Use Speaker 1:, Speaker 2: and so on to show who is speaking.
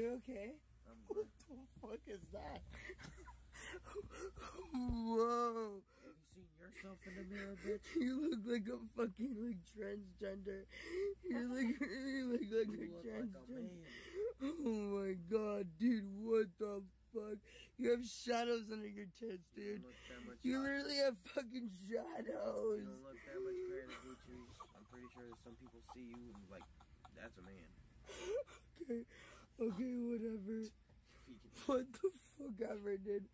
Speaker 1: okay?
Speaker 2: I'm good.
Speaker 1: What the fuck is that? Whoa!
Speaker 2: Have you seen yourself in the mirror, bitch?
Speaker 1: You look like a fucking like transgender. You look you look like a
Speaker 2: You like a
Speaker 1: transgender.
Speaker 2: man.
Speaker 1: Oh my god, dude, what the fuck? You have shadows under your tits,
Speaker 2: You
Speaker 1: dude.
Speaker 2: much.
Speaker 1: You literally have fucking
Speaker 2: You don't
Speaker 1: shadows.
Speaker 2: look that much greater than Gucci. I'm pretty sure that some people see you and like, that's a man.
Speaker 1: Okay, okay, whatever. What the fuck ever, dude?